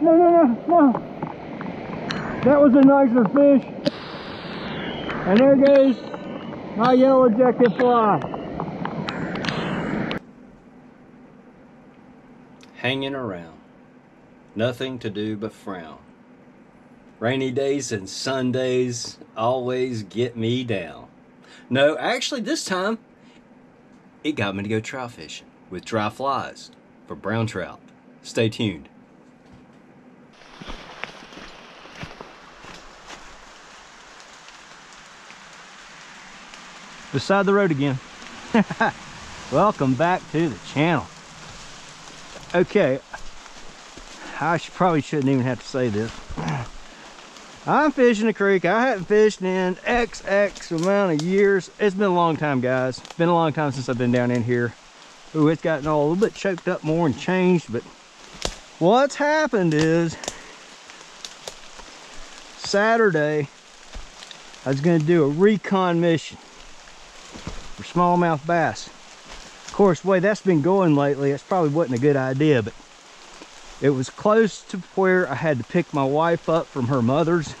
no, no, no, no. That was a nicer fish. And there goes my yellow jacket fly. Hanging around. Nothing to do but frown. Rainy days and Sundays always get me down. No, actually, this time it got me to go trout fishing with dry flies for brown trout. Stay tuned. Beside the road again. Welcome back to the channel. Okay, I should, probably shouldn't even have to say this. I'm fishing the creek. I haven't fished in XX amount of years. It's been a long time, guys. It's been a long time since I've been down in here. Ooh, it's gotten all a little bit choked up more and changed, but what's happened is Saturday, I was gonna do a recon mission smallmouth bass. Of course, the way that's been going lately, it's probably wasn't a good idea, but it was close to where I had to pick my wife up from her mother's.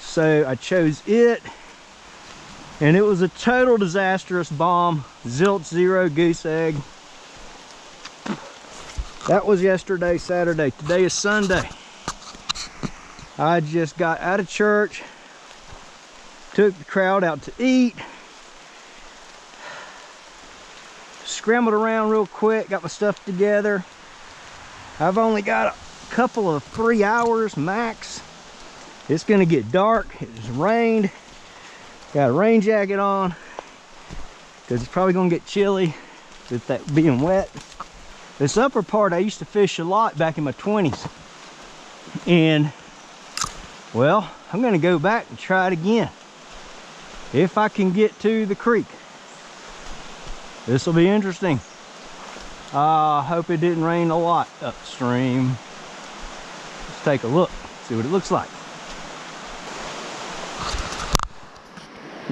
So I chose it. And it was a total disastrous bomb. Zilch zero goose egg. That was yesterday, Saturday. Today is Sunday. I just got out of church. Took the crowd out to eat. Scrambled around real quick. Got my stuff together I've only got a couple of three hours max. It's gonna get dark. It's rained. Got a rain jacket on because it's probably gonna get chilly with that being wet. This upper part I used to fish a lot back in my 20s. And well, I'm gonna go back and try it again. If I can get to the creek. This will be interesting. I uh, hope it didn't rain a lot upstream. Let's take a look, see what it looks like.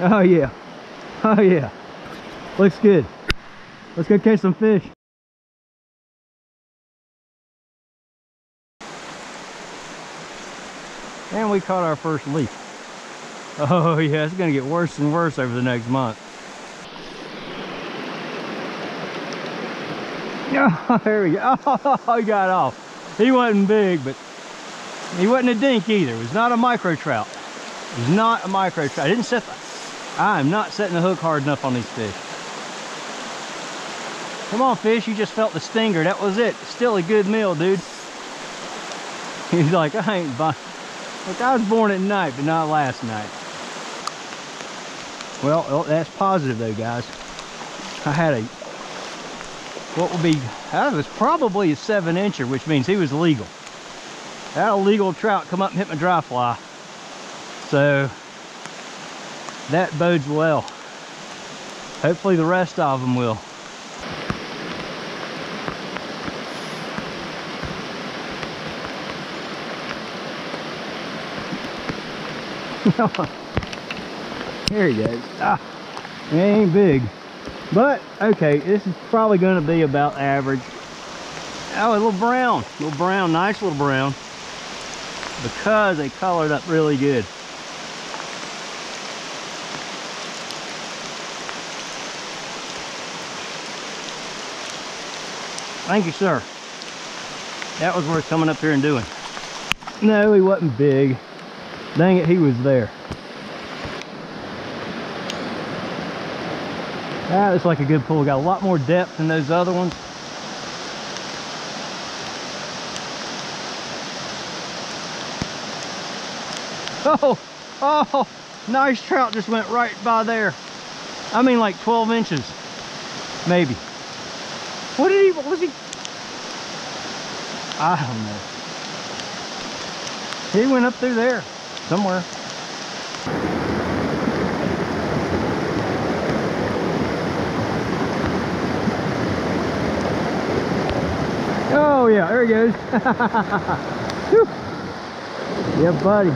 Oh yeah, oh yeah, looks good. Let's go catch some fish. And we caught our first leaf. Oh yeah, it's gonna get worse and worse over the next month. Oh, there we go. Oh, he got off. He wasn't big, but he wasn't a dink either. It was not a micro trout. It was not a micro trout. I didn't set the, I'm not setting the hook hard enough on these fish. Come on, fish. You just felt the stinger. That was it. Still a good meal, dude. He's like, I ain't buying. Look, I was born at night, but not last night. Well, oh, that's positive though, guys. I had a what will be, that was probably a seven incher, which means he was legal. That illegal trout come up and hit my dry fly. So that bodes well. Hopefully the rest of them will. there he goes. Ah, he ain't big. But, okay, this is probably going to be about average. Oh, a little brown. A little brown. Nice little brown. Because they colored up really good. Thank you, sir. That was worth coming up here and doing. No, he wasn't big. Dang it, he was there. That looks like a good pool. Got a lot more depth than those other ones. Oh, oh, nice trout just went right by there. I mean like 12 inches, maybe. What did he, what was he? I don't know. He went up through there somewhere. Oh yeah, there he goes. yeah, buddy.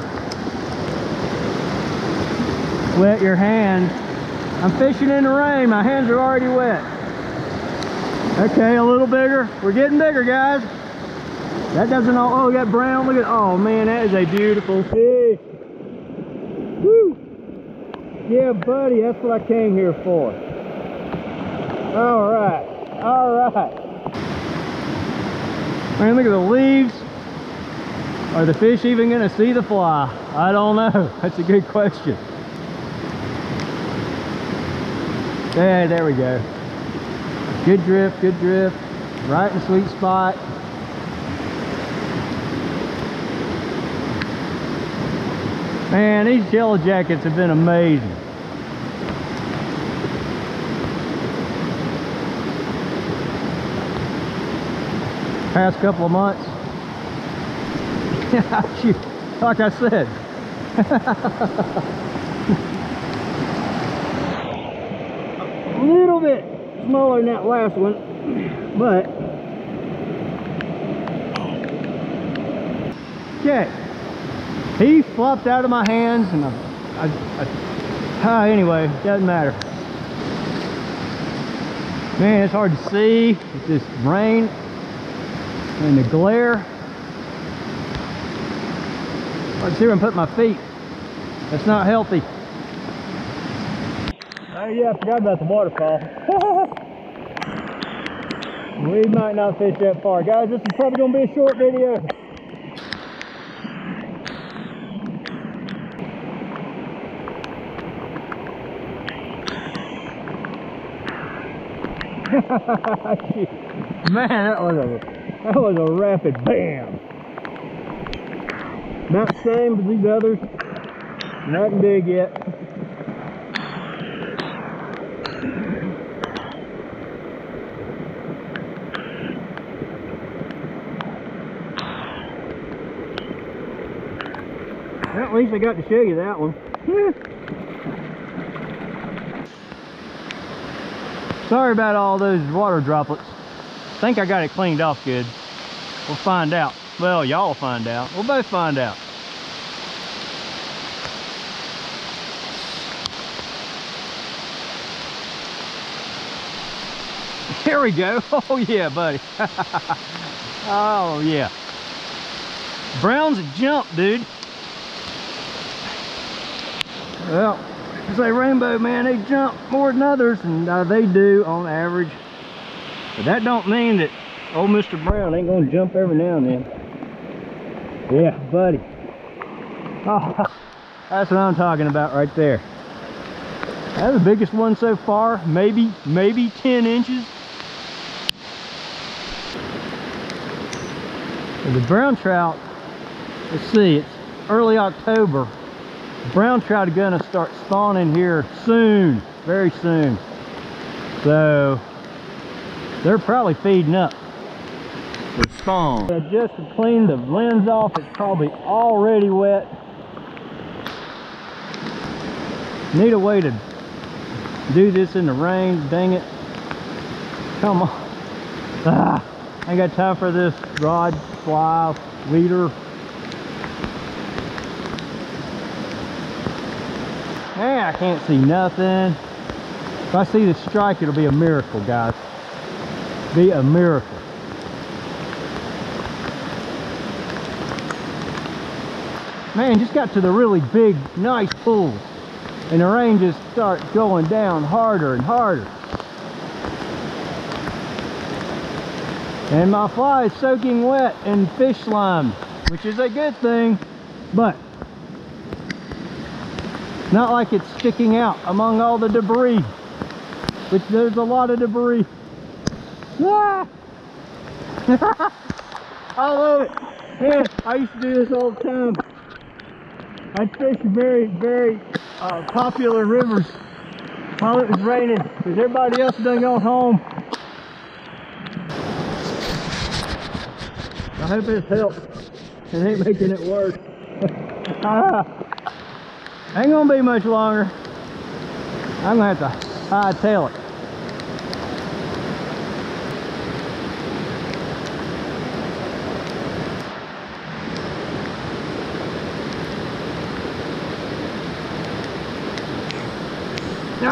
Wet your hand. I'm fishing in the rain. My hands are already wet. Okay, a little bigger. We're getting bigger, guys. That doesn't all, oh, got brown, look at, oh man, that is a beautiful fish. Woo! Yeah, buddy, that's what I came here for. All right, all right. Man, look at the leaves. Are the fish even gonna see the fly? I don't know. That's a good question. Yeah, there we go. Good drift, good drift. Right in the sweet spot. Man, these yellow jackets have been amazing. Past couple of months. Like I said. A little bit smaller than that last one, but okay. He flopped out of my hands and I, I, I ah, anyway, doesn't matter. Man, it's hard to see with this rain and the glare. To see where I'm putting my feet. That's not healthy. Oh yeah, I forgot about the waterfall. we might not fish that far. Guys, this is probably gonna be a short video. Man, that was a that was a rapid bam. Not the same as these others. Nothing big yet. At least I got to show you that one. Sorry about all those water droplets. Think I got it cleaned off good. We'll find out. Well, y'all will find out. We'll both find out. Here we go. Oh yeah, buddy. oh yeah. Brown's a jump, dude. Well, a rainbow, man. They jump more than others, and uh, they do on average. But that don't mean that old Mr. Brown ain't gonna jump every now and then. Yeah, buddy. Oh, that's what I'm talking about right there. That's the biggest one so far. Maybe, maybe 10 inches. And the brown trout, let's see, it's early October. Brown trout are gonna start spawning here soon, very soon. So, they're probably feeding up for spawn. Uh, just cleaned the lens off, it's probably already wet. Need a way to do this in the rain, dang it. Come on. Ah, I ain't got time for this rod, fly, leader. Man, I can't see nothing. If I see the strike, it'll be a miracle, guys. Be a miracle. Man, just got to the really big, nice pools. And the rain just starts going down harder and harder. And my fly is soaking wet in fish slime, which is a good thing, but not like it's sticking out among all the debris, which there's a lot of debris. Ah! I love it. Man, I used to do this all the time. I'd fish very, very uh, popular rivers while it was raining because everybody else done gone home. I hope this helps. It ain't making it worse. ah, ain't gonna be much longer. I'm gonna have to hightail it.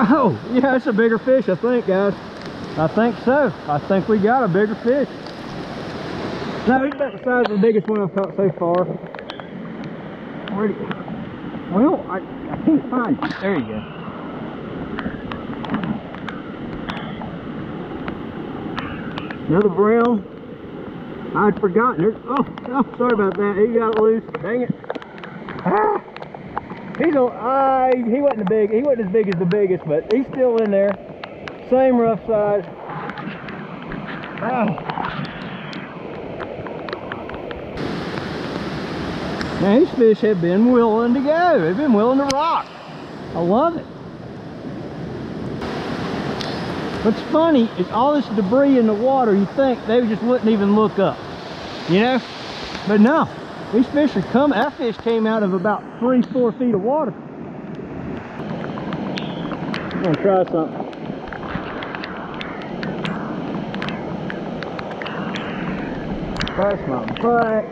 Oh, yeah, it's a bigger fish, I think, guys. I think so. I think we got a bigger fish. No, he's about the size of the biggest one I've caught so far. Where'd he... Well, I, I can't find it. There you go. Another brown. I'd forgotten it. Oh, oh, sorry about that. He got loose. Dang it. Ah! He's a, uh, he wasn't the big, he wasn't as big as the biggest, but he's still in there. Same rough size. Oh. Now these fish have been willing to go. They've been willing to rock. I love it. What's funny is all this debris in the water, you think they just wouldn't even look up, you know? But no, these fish are coming. That fish came out of about three, four feet of water. I'm gonna try something. That's my butt.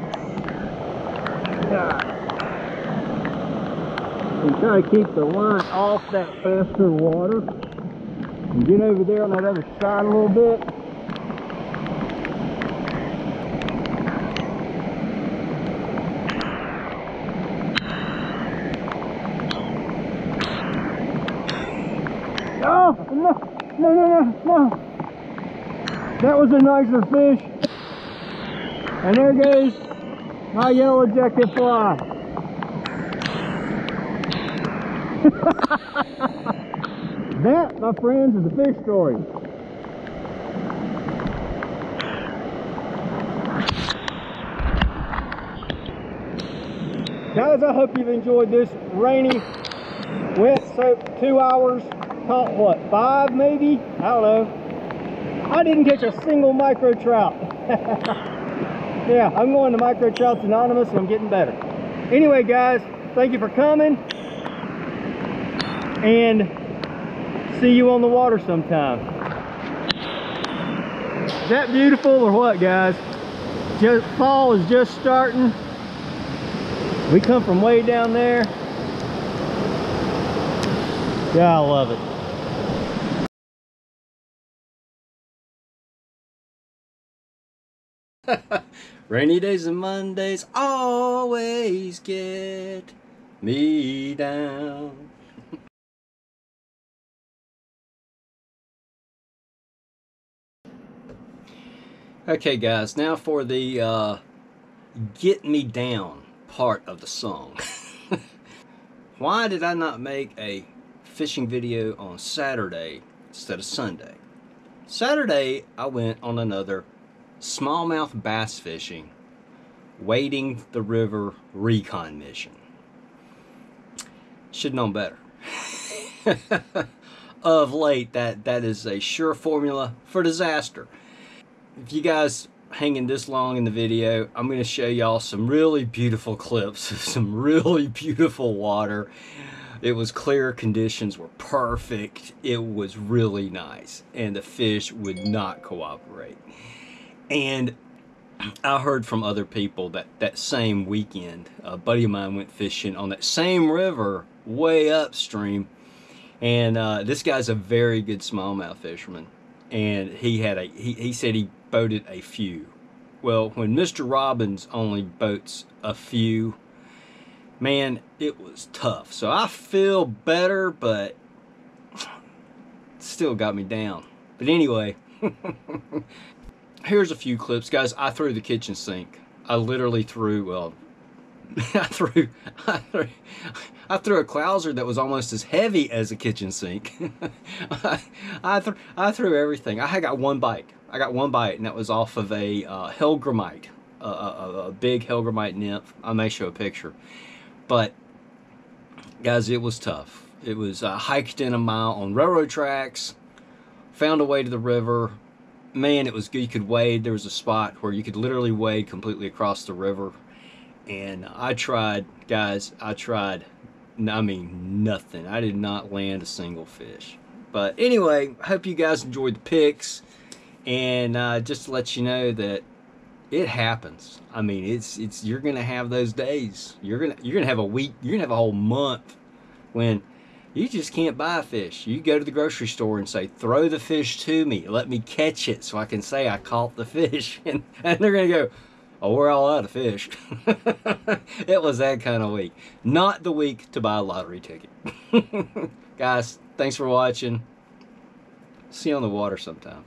God. And try to keep the line off that faster water. And get over there on that other side a little bit. Oh, no, no, no, no, no. That was a nicer fish. And there goes my yellow jacket fly. that, my friends, is a fish story. Guys, I hope you've enjoyed this rainy, wet soaked two hours. Caught what, five maybe? I don't know. I didn't catch a single micro trout. yeah, I'm going to Micro Trouts Anonymous and I'm getting better. Anyway, guys, thank you for coming. And see you on the water sometime. Is that beautiful or what, guys? Just fall is just starting. We come from way down there. Yeah, I love it. Rainy days and Mondays always get me down. okay, guys, now for the uh, Get Me Down part of the song. Why did I not make a fishing video on Saturday instead of Sunday? Saturday, I went on another smallmouth bass fishing, wading the river recon mission. Should known better. of late, that, that is a sure formula for disaster. If you guys hanging this long in the video, I'm going to show y'all some really beautiful clips of some really beautiful water. It was clear, conditions were perfect. It was really nice, and the fish would not cooperate. And I heard from other people that that same weekend, a buddy of mine went fishing on that same river way upstream. And uh, this guy's a very good smallmouth fisherman. And he had a he, he said he boated a few. Well, when Mr. Robbins only boats a few, man, it was tough. So I feel better, but still got me down. But anyway, here's a few clips. Guys, I threw the kitchen sink. I literally threw, well, I threw, I threw, I threw a clouser that was almost as heavy as a kitchen sink. I, I, I threw everything. I got one bite. I got one bite, and that was off of a uh, Hellgrammite, a, a, a big Hellgrammite nymph. I may show a picture. But, guys, it was tough. It was uh, hiked in a mile on railroad tracks, found a way to the river, man, it was good. You could wade. There was a spot where you could literally wade completely across the river. And I tried, guys, I tried, I mean, nothing. I did not land a single fish. But anyway, hope you guys enjoyed the pics. And uh, just to let you know that it happens. I mean, it's it's you're gonna have those days. You're gonna you're gonna have a week. You're gonna have a whole month when you just can't buy fish. You go to the grocery store and say, throw the fish to me. Let me catch it so I can say I caught the fish. And, and they're going to go, oh, we're all out of fish. it was that kind of week. Not the week to buy a lottery ticket. Guys, thanks for watching. See you on the water sometime.